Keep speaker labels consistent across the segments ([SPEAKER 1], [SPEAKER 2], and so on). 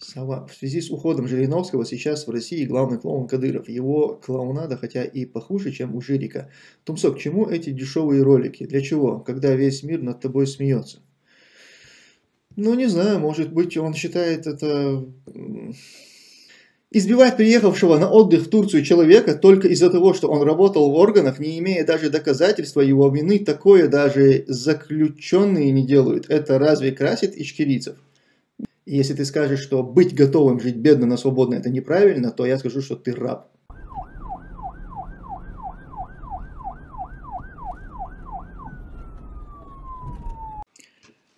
[SPEAKER 1] Сова. В связи с уходом Жириновского сейчас в России главный клоун Кадыров. Его клоунада, хотя и похуже, чем у Жирика. Тумсо, к чему эти дешевые ролики? Для чего? Когда весь мир над тобой смеется. Ну, не знаю, может быть, он считает это... Избивать приехавшего на отдых в Турцию человека только из-за того, что он работал в органах, не имея даже доказательства его вины, такое даже заключенные не делают. Это разве красит ичкерийцев? И если ты скажешь, что быть готовым жить бедно, но свободно это неправильно, то я скажу, что ты раб.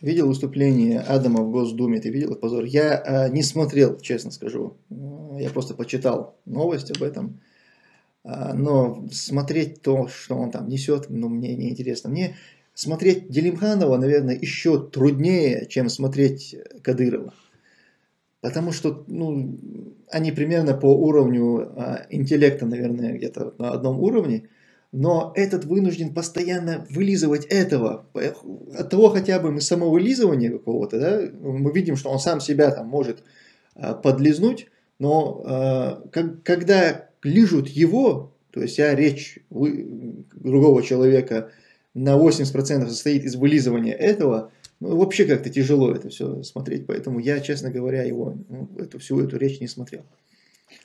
[SPEAKER 1] Видел выступление Адама в Госдуме? Ты видел позор? Я э, не смотрел, честно скажу. Я просто почитал новость об этом. Э, но смотреть то, что он там несет, ну, мне не интересно. Мне смотреть Делимханова, наверное, еще труднее, чем смотреть Кадырова. Потому что ну, они примерно по уровню а, интеллекта, наверное, где-то на одном уровне. Но этот вынужден постоянно вылизывать этого. От того хотя бы мы самовылизывания какого-то, да, мы видим, что он сам себя там может а, подлизнуть, но а, как, когда лижут его, то есть я речь вы, другого человека на 80% состоит из вылизывания этого, ну, вообще как-то тяжело это все смотреть, поэтому я, честно говоря, его, ну, эту, всю эту речь не смотрел.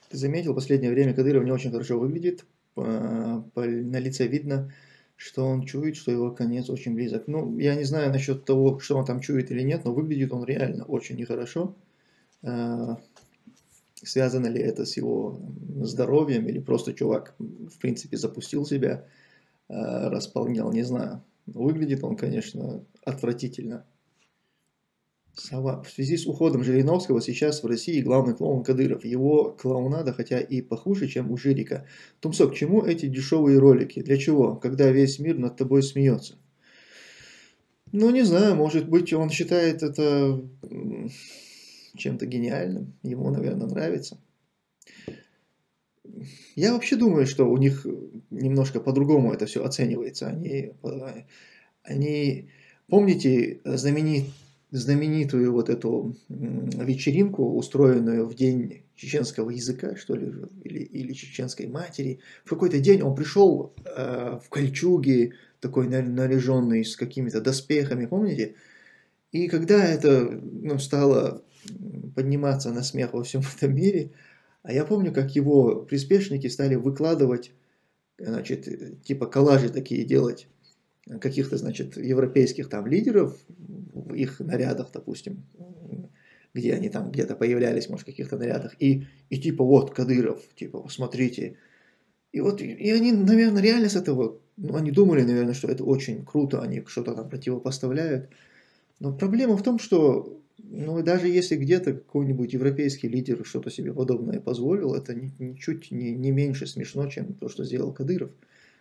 [SPEAKER 1] Ты заметил, в последнее время Кадыров не очень хорошо выглядит, по, по, на лице видно, что он чует, что его конец очень близок. Ну, я не знаю насчет того, что он там чует или нет, но выглядит он реально очень нехорошо. А, связано ли это с его здоровьем или просто чувак, в принципе, запустил себя, располнял, не знаю. Выглядит он, конечно, отвратительно. Сова. В связи с уходом Жириновского сейчас в России главный клоун Кадыров. Его клоунада, хотя и похуже, чем у Жирика. Тумсо, к чему эти дешевые ролики? Для чего? Когда весь мир над тобой смеется. Ну, не знаю, может быть, он считает это чем-то гениальным. Ему, наверное, нравится. Я вообще думаю, что у них немножко по-другому это все оценивается. Они, они помните знаменит, знаменитую вот эту вечеринку, устроенную в день чеченского языка, что ли, или, или чеченской матери. В какой-то день он пришел э, в кольчуге, такой наряженный с какими-то доспехами, помните? И когда это ну, стало подниматься на смех во всем этом мире, а я помню, как его приспешники стали выкладывать, значит, типа коллажи такие делать, каких-то, значит, европейских там лидеров в их нарядах, допустим, где они там где-то появлялись, может, в каких-то нарядах, и, и типа вот Кадыров, типа, посмотрите. И вот, и они, наверное, реально с этого, ну, они думали, наверное, что это очень круто, они что-то там противопоставляют. Но проблема в том, что ну, даже если где-то какой-нибудь европейский лидер что-то себе подобное позволил, это ничуть не, не меньше смешно, чем то, что сделал Кадыров.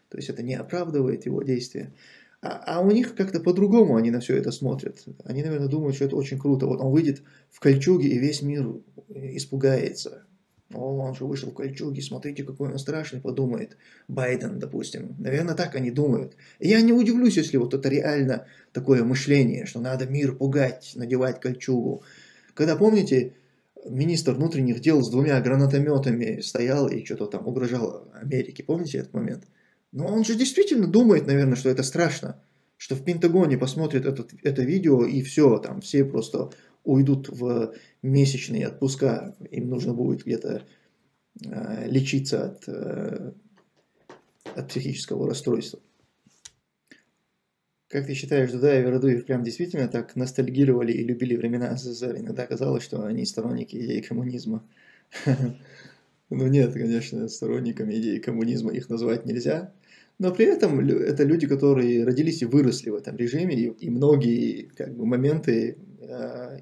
[SPEAKER 1] То есть это не оправдывает его действия. А, а у них как-то по-другому они на все это смотрят. Они, наверное, думают, что это очень круто. Вот он выйдет в кольчуге, и весь мир испугается. О, он же вышел в кольчуге, смотрите, какой он страшный, подумает Байден, допустим. Наверное, так они думают. Я не удивлюсь, если вот это реально такое мышление, что надо мир пугать, надевать кольчугу. Когда, помните, министр внутренних дел с двумя гранатометами стоял и что-то там угрожал Америке, помните этот момент? Но он же действительно думает, наверное, что это страшно, что в Пентагоне посмотрят этот, это видео и все, там все просто уйдут в месячные отпуска, им нужно будет где-то э, лечиться от, э, от психического расстройства. Как ты считаешь, Дудаев и Радуев прям действительно так ностальгировали и любили времена СССР? Иногда казалось, что они сторонники идеи коммунизма. Ну нет, конечно, сторонниками идеи коммунизма их назвать нельзя. Но при этом это люди, которые родились и выросли в этом режиме, и, и многие как бы, моменты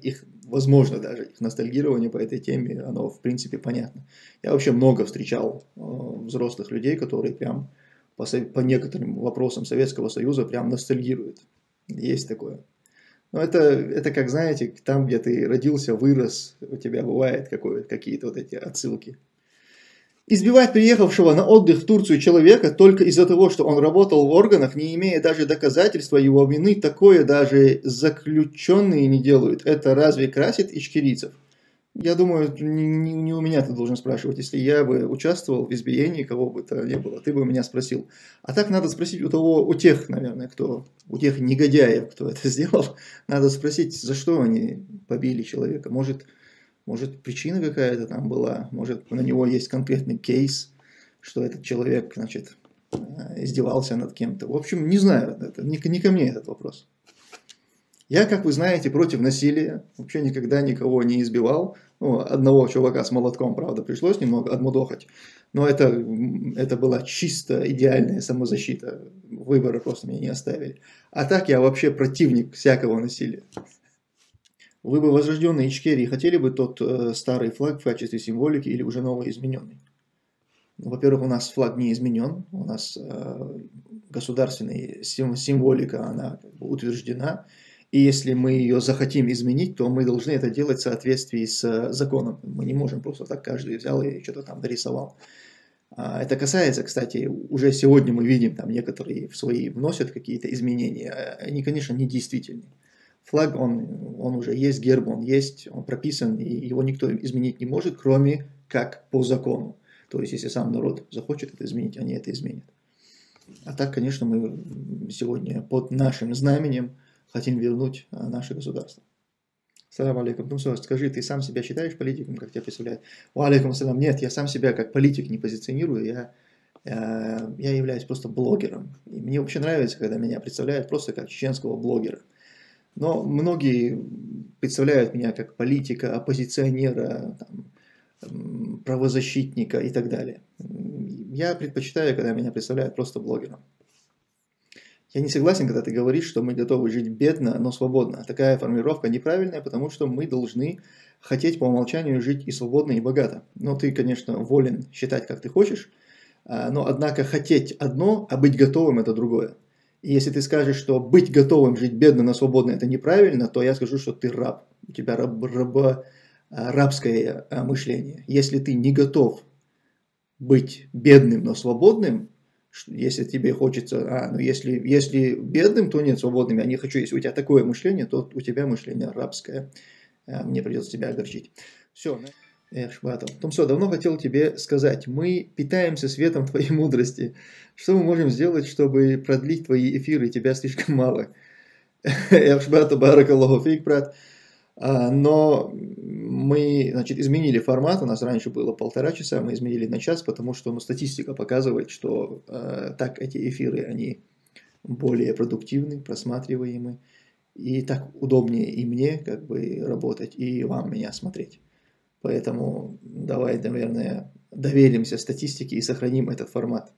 [SPEAKER 1] их, возможно даже, их ностальгирование по этой теме, оно в принципе понятно. Я вообще много встречал э, взрослых людей, которые прям по, по некоторым вопросам Советского Союза прям ностальгируют. Есть такое. Но это, это как, знаете, там, где ты родился, вырос, у тебя бывает какие-то вот эти отсылки. Избивать приехавшего на отдых в Турцию человека только из-за того, что он работал в органах, не имея даже доказательства его вины, такое даже заключенные не делают. Это разве красит ичкерийцев? Я думаю, не, не, у меня ты должен спрашивать. Если я бы участвовал в избиении кого бы то ни было, ты бы меня спросил. А так надо спросить у того, у тех, наверное, кто, у тех негодяев, кто это сделал, надо спросить, за что они побили человека. Может, может причина какая-то там была, может на него есть конкретный кейс, что этот человек, значит, э, издевался над кем-то. В общем, не знаю, это не, не ко мне этот вопрос. Я, как вы знаете, против насилия, вообще никогда никого не избивал. Ну, одного чувака с молотком, правда, пришлось немного отмудохать, но это, это была чисто идеальная самозащита. Выбора просто меня не оставили. А так я вообще противник всякого насилия. Вы бы возрожденные Ичкерии хотели бы тот э, старый флаг в качестве символики или уже новый измененный? Ну, во-первых, у нас флаг не изменен, у нас э, государственная символика, она утверждена, и если мы ее захотим изменить, то мы должны это делать в соответствии с э, законом. Мы не можем просто так каждый взял и что-то там дорисовал. А, это касается, кстати, уже сегодня мы видим, там некоторые в свои вносят какие-то изменения. Они, конечно, не действительны. Флаг, он, он уже есть, герб он есть, он прописан, и его никто изменить не может, кроме как по закону. То есть, если сам народ захочет это изменить, они это изменят. А так, конечно, мы сегодня под нашим знаменем хотим вернуть а, наше государство. Салам алейкум. Тумсо, скажи, ты сам себя считаешь политиком, как тебя представляют? Ва алейкум салам. Нет, я сам себя как политик не позиционирую, я, я, э, я являюсь просто блогером. И мне вообще нравится, когда меня представляют просто как чеченского блогера. Но многие представляют меня как политика, оппозиционера, там, правозащитника и так далее. Я предпочитаю, когда меня представляют просто блогером. Я не согласен, когда ты говоришь, что мы готовы жить бедно, но свободно. Такая формулировка неправильная, потому что мы должны хотеть по умолчанию жить и свободно, и богато. Но ты, конечно, волен считать, как ты хочешь, а, но однако хотеть одно, а быть готовым это другое. И если ты скажешь, что быть готовым жить бедно, но свободно это неправильно, то я скажу, что ты раб. У тебя раб, раба, а, рабское а, мышление. Если ты не готов быть бедным, но свободным, если тебе хочется, а, ну если, если бедным, то нет свободным, я не хочу, если у тебя такое мышление, то у тебя мышление рабское, а, мне придется тебя огорчить. Все, Эх, Шбатов. Том все, давно хотел тебе сказать, мы питаемся светом твоей мудрости. Что мы можем сделать, чтобы продлить твои эфиры? Тебя слишком мало. Эх, Шбатов, баракаллаху фейк, брат. А, но мы значит, изменили формат, у нас раньше было полтора часа, мы изменили на час, потому что ну, статистика показывает, что э, так эти эфиры, они более продуктивны, просматриваемы, и так удобнее и мне как бы работать, и вам меня смотреть. Поэтому давай, наверное, доверимся статистике и сохраним этот формат.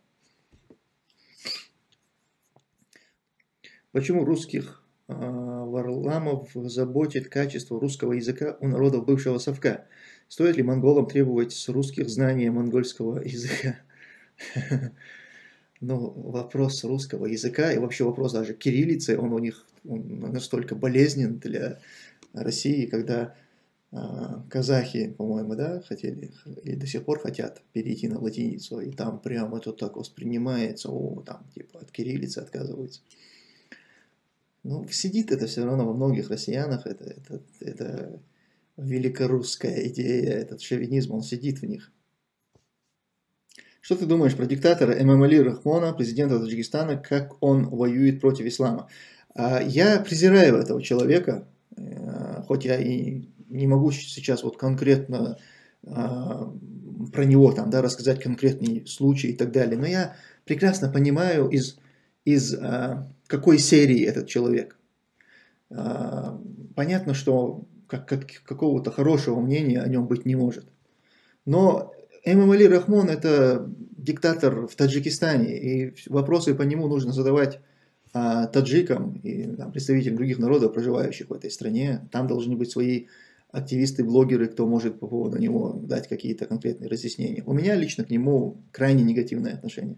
[SPEAKER 1] Почему русских а, Варламов заботит качество русского языка у народов бывшего совка. Стоит ли монголам требовать с русских знания монгольского языка? Ну, вопрос русского языка и вообще вопрос даже кириллицы, он у них он настолько болезнен для России, когда э, казахи, по-моему, да, хотели, или до сих пор хотят перейти на латиницу, и там прямо это так воспринимается, о, там, типа, от кириллицы отказывается. Ну, сидит это все равно во многих россиянах, это, это, это великорусская идея, этот шовинизм, он сидит в них. Что ты думаешь про диктатора Эмамали Рахмона, президента Таджикистана, как он воюет против ислама? А, я презираю этого человека, хоть я и не могу сейчас вот конкретно а, про него там, да, рассказать конкретный случай и так далее, но я прекрасно понимаю из, из а, какой серии этот человек. Понятно, что как, как, какого-то хорошего мнения о нем быть не может. Но Эмамали Рахмон это диктатор в Таджикистане, и вопросы по нему нужно задавать а, таджикам и там, представителям других народов, проживающих в этой стране. Там должны быть свои активисты, блогеры, кто может по поводу него дать какие-то конкретные разъяснения. У меня лично к нему крайне негативное отношение.